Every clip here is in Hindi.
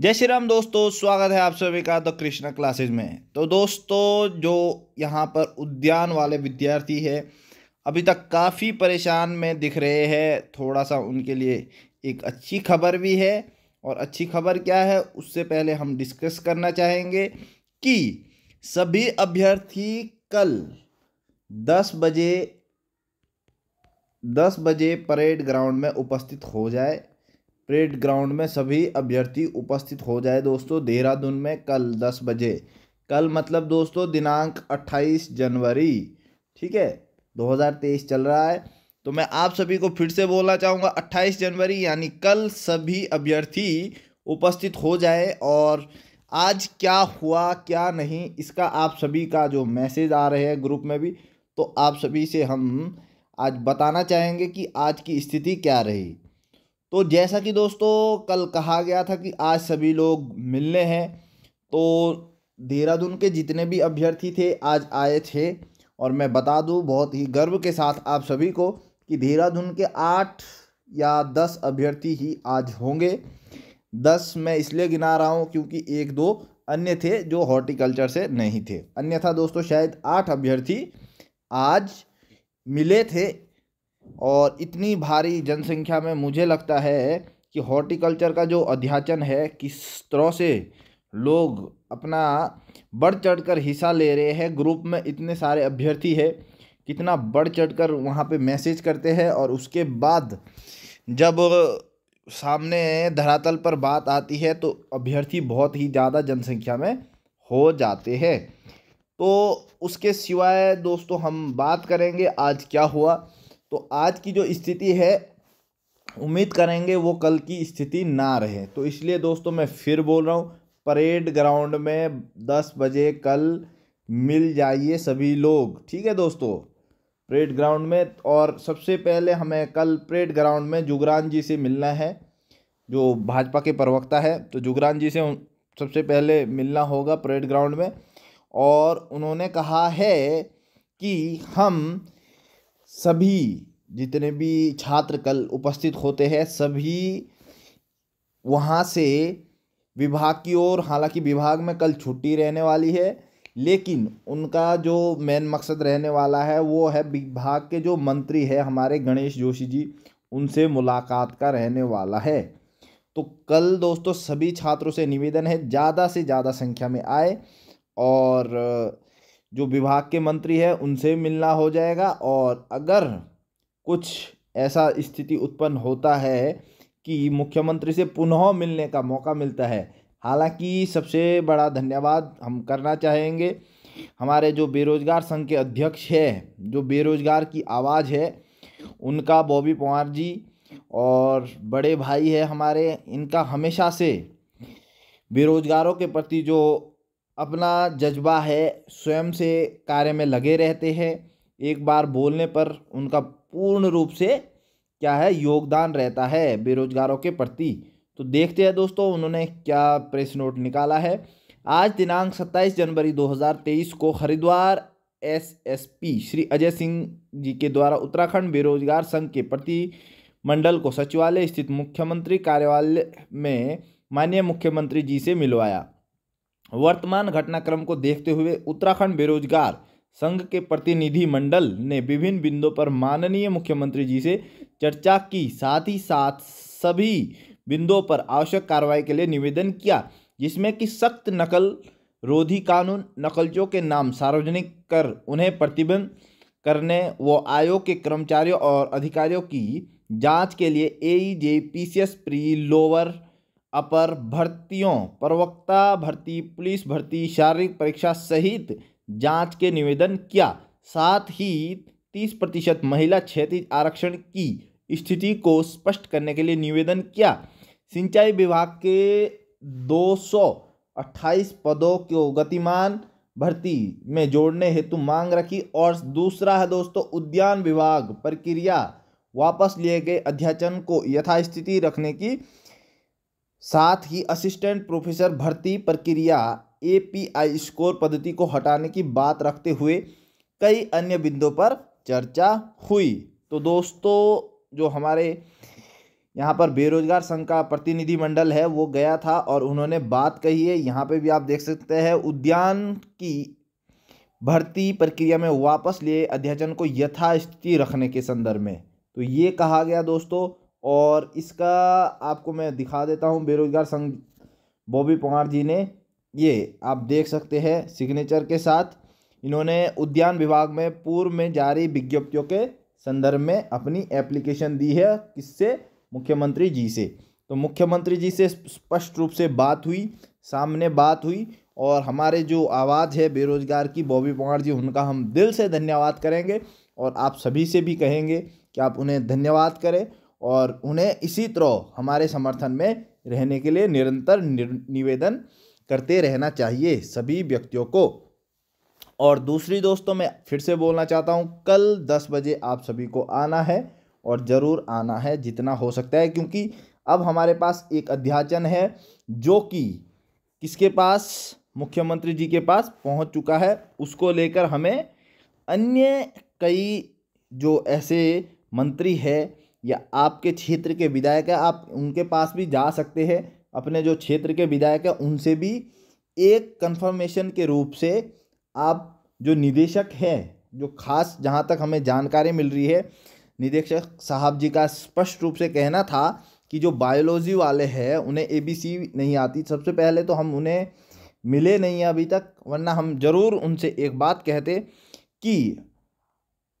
जय श्री राम दोस्तों, स्वागत है आप सभी का द कृष्णा क्लासेज में। तो दोस्तों, जो यहाँ पर उद्यान वाले विद्यार्थी है, अभी तक काफ़ी परेशान में दिख रहे हैं। थोड़ा सा उनके लिए एक अच्छी खबर भी है और अच्छी खबर क्या है, उससे पहले हम डिस्कस करना चाहेंगे कि सभी अभ्यर्थी कल दस बजे दस बजे परेड ग्राउंड में उपस्थित हो जाए। परेड ग्राउंड में सभी अभ्यर्थी उपस्थित हो जाए। दोस्तों, देहरादून में कल दस बजे। कल मतलब दोस्तों, दिनांक अट्ठाईस जनवरी, ठीक है? 2023 चल रहा है। तो मैं आप सभी को फिर से बोलना चाहूँगा 28 जनवरी, यानी कल सभी अभ्यर्थी उपस्थित हो जाए। और आज क्या हुआ, क्या नहीं, इसका आप सभी का जो मैसेज आ रहे हैं ग्रुप में भी तो आप सभी से हम आज बताना चाहेंगे कि आज की स्थिति क्या रही। तो जैसा कि दोस्तों कल कहा गया था कि आज सभी लोग मिलने हैं तो देहरादून के जितने भी अभ्यर्थी थे आज आए थे। और मैं बता दूँ बहुत ही गर्व के साथ आप सभी को कि देहरादून के आठ या दस अभ्यर्थी ही आज होंगे। दस मैं इसलिए गिना रहा हूँ क्योंकि एक दो अन्य थे जो हॉर्टिकल्चर से नहीं थे। अन्यथा दोस्तों शायद आठ अभ्यर्थी आज मिले थे और इतनी भारी जनसंख्या में मुझे लगता है कि हॉर्टिकल्चर का जो अध्याचन है, किस तरह से लोग अपना बढ़ चढ़ कर हिस्सा ले रहे हैं, ग्रुप में इतने सारे अभ्यर्थी है, कितना बढ़ चढ़ कर वहाँ पर मैसेज करते हैं और उसके बाद जब सामने धरातल पर बात आती है तो अभ्यर्थी बहुत ही ज़्यादा जनसंख्या में हो जाते हैं। तो उसके सिवाय दोस्तों, हम बात करेंगे आज क्या हुआ। तो आज की जो स्थिति है, उम्मीद करेंगे वो कल की स्थिति ना रहे। तो इसलिए दोस्तों मैं फिर बोल रहा हूँ, परेड ग्राउंड में दस बजे कल मिल जाइए सभी लोग। ठीक है दोस्तों? परेड ग्राउंड में और सबसे पहले हमें कल परेड ग्राउंड में जुगरान जी से मिलना है, जो भाजपा के प्रवक्ता है। तो जुगरान जी से सबसे पहले मिलना होगा परेड ग्राउंड में। और उन्होंने कहा है कि हम सभी जितने भी छात्र कल उपस्थित होते हैं, सभी वहाँ से विभाग की ओर, हालाँकि विभाग में कल छुट्टी रहने वाली है, लेकिन उनका जो मेन मकसद रहने वाला है, वो है विभाग के जो मंत्री है, हमारे गणेश जोशी जी, उनसे मुलाकात का रहने वाला है। तो कल दोस्तों सभी छात्रों से निवेदन है, ज़्यादा से ज़्यादा संख्या में आए और जो विभाग के मंत्री है, उनसे मिलना हो जाएगा। और अगर कुछ ऐसा स्थिति उत्पन्न होता है कि मुख्यमंत्री से पुनः मिलने का मौका मिलता है, हालाँकि सबसे बड़ा धन्यवाद हम करना चाहेंगे। हमारे जो बेरोजगार संघ के अध्यक्ष है, जो बेरोजगार की आवाज़ है, उनका बॉबी पवार जी और बड़े भाई है हमारे, इनका हमेशा से बेरोजगारों के प्रति जो अपना जज्बा है, स्वयं से कार्य में लगे रहते हैं। एक बार बोलने पर उनका पूर्ण रूप से क्या है, योगदान रहता है बेरोजगारों के प्रति। तो देखते हैं दोस्तों, उन्होंने क्या प्रेस नोट निकाला है। आज दिनांक 27 जनवरी 2023 को हरिद्वार एसएसपी श्री अजय सिंह जी के द्वारा उत्तराखंड बेरोजगार संघ के प्रति मंडल को सचिवालय स्थित मुख्यमंत्री कार्यालय में माननीय मुख्यमंत्री जी से मिलवाया। वर्तमान घटनाक्रम को देखते हुए उत्तराखंड बेरोजगार संघ के प्रतिनिधि मंडल ने विभिन्न बिंदुओं पर माननीय मुख्यमंत्री जी से चर्चा की। साथ ही साथ सभी बिंदुओं पर आवश्यक कार्रवाई के लिए निवेदन किया, जिसमें कि सख्त नकल रोधी कानून नकलचों के नाम सार्वजनिक कर उन्हें प्रतिबंध करने व आयोग के कर्मचारियों और अधिकारियों की जाँच के लिए A J P C S pre lower upper भर्तियों, प्रवक्ता भर्ती, पुलिस भर्ती, शारीरिक परीक्षा सहित जाँच के निवेदन किया। साथ ही तीस प्रतिशत महिला क्षेत्रीय आरक्षण की स्थिति को स्पष्ट करने के लिए निवेदन किया। सिंचाई विभाग के 228 पदों को गतिमान भर्ती में जोड़ने हेतु मांग रखी और दूसरा है दोस्तों, उद्यान विभाग प्रक्रिया। वापस लिए गए अध्याचन को यथास्थिति रखने की साथ ही असिस्टेंट प्रोफेसर भर्ती प्रक्रिया, एपीआई स्कोर पद्धति को हटाने की बात रखते हुए कई अन्य बिंदुओं पर चर्चा हुई। तो दोस्तों, जो हमारे यहाँ पर बेरोजगार संघ का प्रतिनिधिमंडल है, वो गया था और उन्होंने बात कही है। यहाँ पे भी आप देख सकते हैं, उद्यान की भर्ती प्रक्रिया में वापस लिए अध्याचन को यथास्थिति रखने के संदर्भ में। तो ये कहा गया, दोस्तों और इसका आपको मैं दिखा देता हूँ, बेरोजगार संघ बॉबी पवार जी ने। ये आप देख सकते हैं सिग्नेचर के साथ। इन्होंने उद्यान विभाग में पूर्व में जारी विज्ञप्तियों के संदर्भ में अपनी एप्लीकेशन दी है किससे? मुख्यमंत्री जी से। तो मुख्यमंत्री जी से स्पष्ट रूप से बात हुई, सामने बात हुई और हमारे जो आवाज़ है बेरोजगार की, बॉबी पवार जी, उनका हम दिल से धन्यवाद करेंगे और आप सभी से भी कहेंगे कि आप उन्हें धन्यवाद करें। और उन्हें इसी तरह हमारे समर्थन में रहने के लिए निरंतर निवेदन करते रहना चाहिए सभी व्यक्तियों को। और दूसरी दोस्तों मैं फिर से बोलना चाहता हूँ, कल दस बजे आप सभी को आना है और ज़रूर आना है जितना हो सकता है, क्योंकि अब हमारे पास एक अध्याचन है जो कि किसके पास? मुख्यमंत्री जी के पास पहुँच चुका है। उसको लेकर हमें अन्य कई जो ऐसे मंत्री है या आपके क्षेत्र के विधायक है, आप उनके पास भी जा सकते हैं। अपने जो क्षेत्र के विधायक है, उनसे भी एक कंफर्मेशन के रूप से आप जो निदेशक हैं, जो खास जहाँ तक हमें जानकारी मिल रही है, निदेशक साहब जी का स्पष्ट रूप से कहना था कि जो बायोलॉजी वाले हैं, उन्हें ए बी सी नहीं आती। सबसे पहले तो हम उन्हें मिले नहीं अभी तक, वरना हम ज़रूर उनसे एक बात कहते कि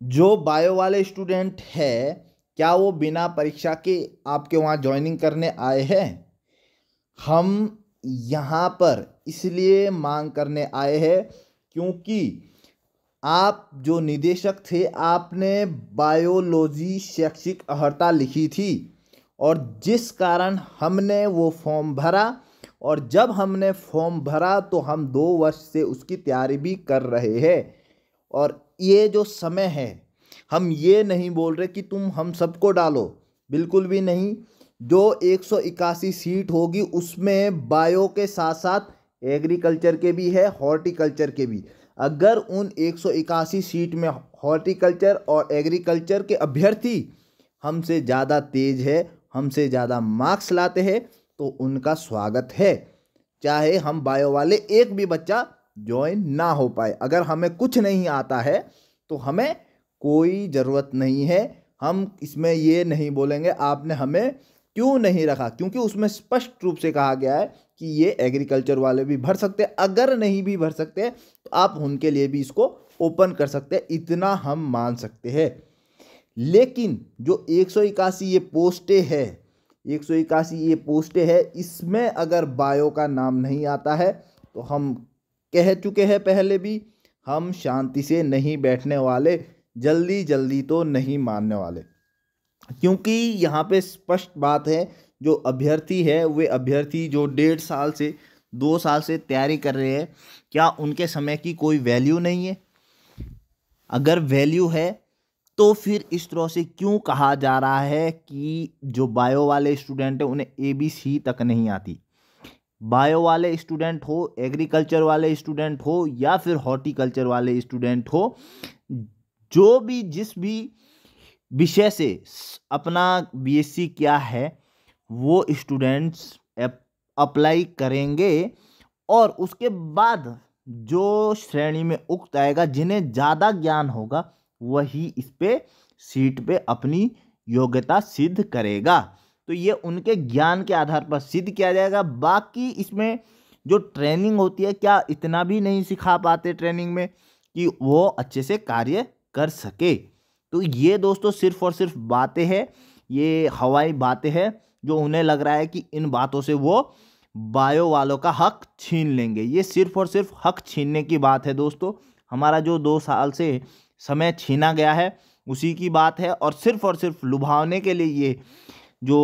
जो बायो वाले स्टूडेंट है क्या वो बिना परीक्षा के आपके वहाँ ज्वाइनिंग करने आए हैं? हम यहाँ पर इसलिए मांग करने आए हैं क्योंकि आप जो निदेशक थे, आपने बायोलॉजी शैक्षिक अहर्ता लिखी थी और जिस कारण हमने वो फॉर्म भरा और जब हमने फॉर्म भरा तो हम दो वर्ष से उसकी तैयारी भी कर रहे हैं और ये जो समय है हम ये नहीं बोल रहे कि तुम हम सबको डालो। बिल्कुल भी नहीं। जो एक सौ इक्यासी सीट होगी, उसमें बायो के साथ साथ एग्रीकल्चर के भी है, हॉर्टिकल्चर के भी। अगर उन एक सौ इक्यासी सीट में हॉर्टिकल्चर और एग्रीकल्चर के अभ्यर्थी हमसे ज़्यादा तेज है, हमसे ज़्यादा मार्क्स लाते हैं तो उनका स्वागत है। चाहे हम बायो वाले एक भी बच्चा ज्वाइन ना हो पाए। अगर हमें कुछ नहीं आता है तो हमें कोई ज़रूरत नहीं है। हम इसमें ये नहीं बोलेंगे, आपने हमें क्यों नहीं रखा? क्योंकि उसमें स्पष्ट रूप से कहा गया है कि ये एग्रीकल्चर वाले भी भर सकते हैं, अगर नहीं भी भर सकते तो आप उनके लिए भी इसको ओपन कर सकते हैं, इतना हम मान सकते हैं। लेकिन जो एक सौ इक्यासी ये पोस्टें है, एक सौ इक्यासी ये पोस्टें है, इसमें अगर बायो का नाम नहीं आता है तो हम कह चुके हैं पहले भी, हम शांति से नहीं बैठने वाले। जल्दी जल्दी तो नहीं मानने वाले। क्योंकि यहाँ पे स्पष्ट बात है, जो अभ्यर्थी है, वे अभ्यर्थी जो डेढ़ साल से, दो साल से तैयारी कर रहे हैं, क्या उनके समय की कोई वैल्यू नहीं है? अगर वैल्यू है तो फिर इस तरह से क्यों कहा जा रहा है कि जो बायो वाले स्टूडेंट हैं, उन्हें ए बी सी तक नहीं आती? बायो वाले स्टूडेंट हो एग्रीकल्चर वाले स्टूडेंट हो, या फिर हॉर्टिकल्चर वाले स्टूडेंट हो जो भी, जिस भी विषय से अपना बीएससी क्या है, वो स्टूडेंट्स अप्लाई करेंगे और उसके बाद जो श्रेणी में उक्त आएगा, जिन्हें ज़्यादा ज्ञान होगा, वही इस पे सीट पे अपनी योग्यता सिद्ध करेगा। तो ये उनके ज्ञान के आधार पर सिद्ध किया जाएगा। बाकी इसमें जो ट्रेनिंग होती है, क्या इतना भी नहीं सिखा पाते ट्रेनिंग में कि वो अच्छे से कार्य कर सके। तो ये दोस्तों सिर्फ़ और सिर्फ़ बातें हैं, ये हवाई बातें हैं, जो उन्हें लग रहा है कि इन बातों से वो बायो वालों का हक छीन लेंगे। ये सिर्फ़ और सिर्फ़ हक छीनने की बात है दोस्तों। हमारा जो दो साल से समय छीना गया है, उसी की बात है और सिर्फ़ और सिर्फ़ लुभावने के लिए ये जो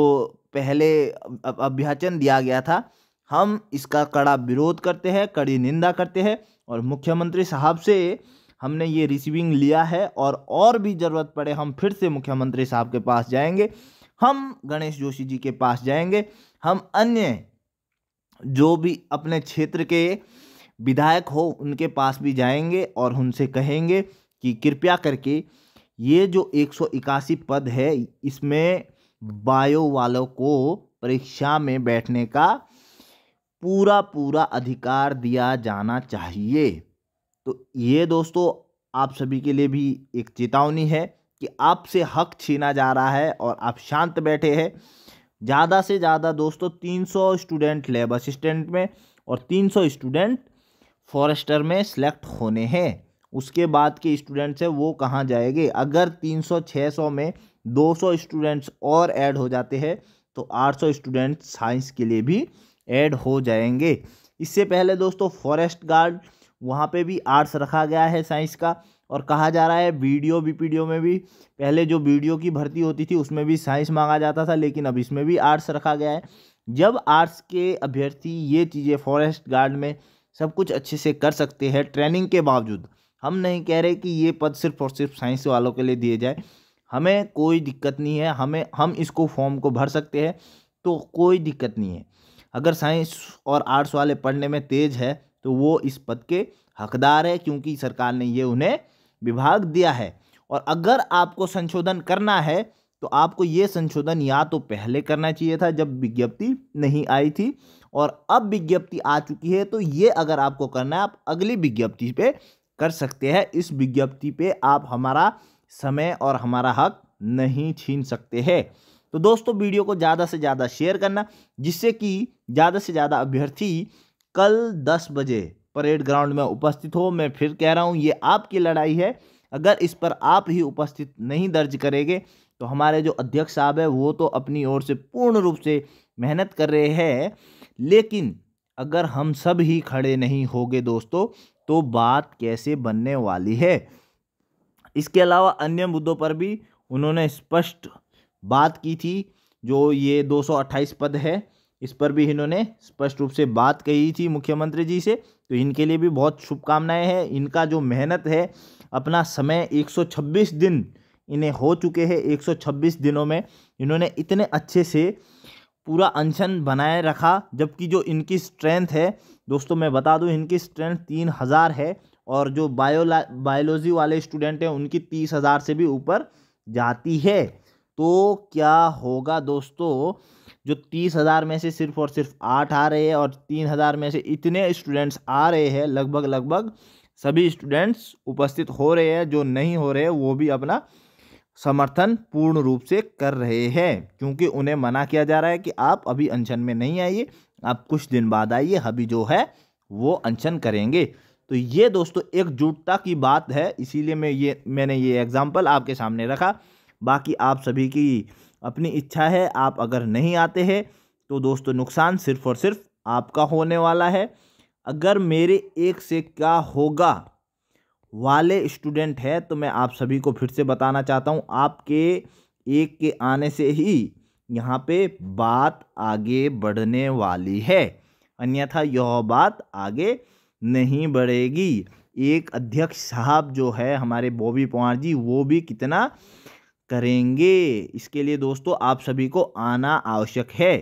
पहले अभ्याचन दिया गया था, हम इसका कड़ा विरोध करते हैं, कड़ी निंदा करते हैं और मुख्यमंत्री साहब से हमने ये रिसीविंग लिया है और और भी ज़रूरत पड़े, हम फिर से मुख्यमंत्री साहब के पास जाएँगे। हम गणेश जोशी जी के पास जाएँगे। हम अन्य जो भी अपने क्षेत्र के विधायक हो, उनके पास भी जाएँगे और उनसे कहेंगे कि कृपया करके ये जो एक सौ इक्यासी पद है, इसमें बायो वालों को परीक्षा में बैठने का पूरा पूरा अधिकार दिया जाना चाहिए। तो ये दोस्तों आप सभी के लिए भी एक चेतावनी है कि आपसे हक छीना जा रहा है और आप शांत बैठे हैं। ज़्यादा से ज़्यादा दोस्तों 300 स्टूडेंट लैब असिस्टेंट में और 300 स्टूडेंट फॉरेस्टर में सिलेक्ट होने हैं। उसके बाद के स्टूडेंट्स हैं, वो कहाँ जाएँगे? अगर 300 600 में 200 स्टूडेंट्स और ऐड हो जाते हैं तो 800 स्टूडेंट साइंस के लिए भी ऐड हो जाएँगे। इससे पहले दोस्तों फॉरेस्ट गार्ड वहाँ पे भी आर्ट्स रखा गया है साइंस का और कहा जा रहा है वीडियो बी पीडियो में भी। पहले जो वीडियो की भर्ती होती थी, उसमें भी साइंस मांगा जाता था, लेकिन अब इसमें भी आर्ट्स रखा गया है। जब आर्ट्स के अभ्यर्थी ये चीज़ें फॉरेस्ट गार्ड में सब कुछ अच्छे से कर सकते हैं ट्रेनिंग के बावजूद, हम नहीं कह रहे कि ये पद सिर्फ़ और सिर्फ़ साइंस वालों के लिए दिए जाए। हमें कोई दिक्कत नहीं है, हमें, हम इसको फॉर्म को भर सकते हैं तो कोई दिक्कत नहीं है। अगर साइंस और आर्ट्स वाले पढ़ने में तेज है तो वो इस पद के हकदार है, क्योंकि सरकार ने ये उन्हें विभाग दिया है। और अगर आपको संशोधन करना है तो आपको ये संशोधन या तो पहले करना चाहिए था, जब विज्ञप्ति नहीं आई थी, और अब विज्ञप्ति आ चुकी है तो ये अगर आपको करना है, आप अगली विज्ञप्ति पे कर सकते हैं। इस विज्ञप्ति पे आप हमारा समय और हमारा हक नहीं छीन सकते हैं। तो दोस्तों, वीडियो को ज़्यादा से ज़्यादा शेयर करना, जिससे कि ज़्यादा से ज़्यादा अभ्यर्थी कल दस बजे परेड ग्राउंड में उपस्थित हो। मैं फिर कह रहा हूँ, ये आपकी लड़ाई है। अगर इस पर आप ही उपस्थित नहीं दर्ज करेंगे तो हमारे जो अध्यक्ष साहब है, वो तो अपनी ओर से पूर्ण रूप से मेहनत कर रहे हैं। लेकिन अगर हम सब ही खड़े नहीं होंगे दोस्तों तो बात कैसे बनने वाली है? इसके अलावा अन्य मुद्दों पर भी उन्होंने स्पष्ट बात की थी, जो ये 228 पद है। इस पर भी इन्होंने स्पष्ट रूप से बात कही थी मुख्यमंत्री जी से। तो इनके लिए भी बहुत शुभकामनाएँ हैं। इनका जो मेहनत है, अपना समय 126 दिन इन्हें हो चुके हैं 126 दिनों में इन्होंने इतने अच्छे से पूरा अनशन बनाए रखा, जबकि जो इनकी स्ट्रेंथ है, दोस्तों मैं बता दूँ, इनकी स्ट्रेंथ तीन हज़ार है और जो बायो बायोलॉजी वाले स्टूडेंट हैं, उनकी तीस हज़ार से भी ऊपर जाती है। तो क्या होगा दोस्तों? जो तीस हज़ार में से सिर्फ़ और सिर्फ़ आठ आ रहे हैं और तीन हज़ार में से इतने स्टूडेंट्स आ रहे हैं, लगभग लगभग सभी स्टूडेंट्स उपस्थित हो रहे हैं, जो नहीं हो रहे हैं, वो भी अपना समर्थन पूर्ण रूप से कर रहे हैं। क्योंकि उन्हें मना किया जा रहा है कि आप अभी अनशन में नहीं आइए, आप कुछ दिन बाद आइए, अभी जो है वो अनशन करेंगे। तो ये दोस्तों एकजुटता की बात है, इसीलिए मैं ये, मैंने ये एग्ज़ाम्पल आपके सामने रखा। बाकी आप सभी की अपनी इच्छा है, आप अगर नहीं आते हैं तो दोस्तों नुकसान सिर्फ़ और सिर्फ़ आपका होने वाला है। अगर मेरे एक से क्या होगा वाले स्टूडेंट है तो मैं आप सभी को फिर से बताना चाहता हूँ, आपके एक के आने से ही यहाँ पे बात आगे बढ़ने वाली है। अन्यथा यह बात आगे नहीं बढ़ेगी। एक अध्यक्ष साहब जो है, हमारे बॉबी पवार जी, वो भी कितना करेंगे। इसके लिए दोस्तों, आप सभी को आना आवश्यक है।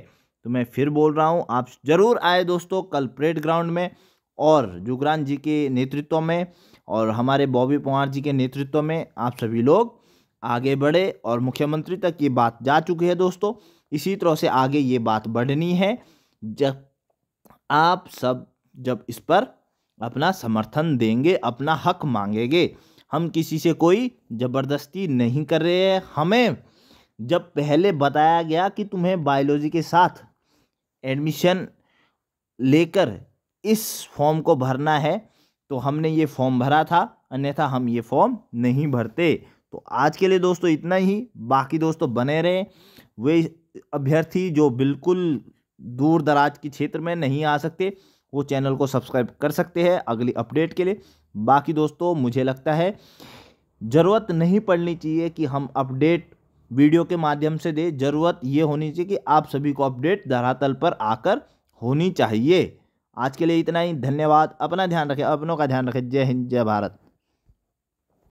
तो मैं फिर बोल रहा हूँ, आप ज़रूर आए दोस्तों कल परेड ग्राउंड में और जुगरान जी के नेतृत्व में और हमारे बॉबी पवार जी के नेतृत्व में आप सभी लोग आगे बढ़े और मुख्यमंत्री तक ये बात जा चुकी है दोस्तों। इसी तरह से आगे ये बात बढ़नी है। जब आप सब, जब इस पर अपना समर्थन देंगे, अपना हक मांगेंगे हम किसी से कोई ज़बरदस्ती नहीं कर रहे हैं। हमें जब पहले बताया गया कि तुम्हें बायोलॉजी के साथ एडमिशन लेकर इस फॉर्म को भरना है तो हमने ये फॉर्म भरा था, अन्यथा हम ये फॉर्म नहीं भरते। तो आज के लिए दोस्तों इतना ही। बाकी दोस्तों बने रहे। वे अभ्यर्थी जो बिल्कुल दूर दराज के क्षेत्र में नहीं आ सकते, वो चैनल को सब्सक्राइब कर सकते हैं अगली अपडेट के लिए। बाकी दोस्तों, मुझे लगता है ज़रूरत नहीं पड़नी चाहिए कि हम अपडेट वीडियो के माध्यम से दें। ज़रूरत ये होनी चाहिए कि आप सभी को अपडेट धरातल पर आकर होनी चाहिए। आज के लिए इतना ही। धन्यवाद। अपना ध्यान रखें, अपनों का ध्यान रखें। जय हिंद, जय भारत।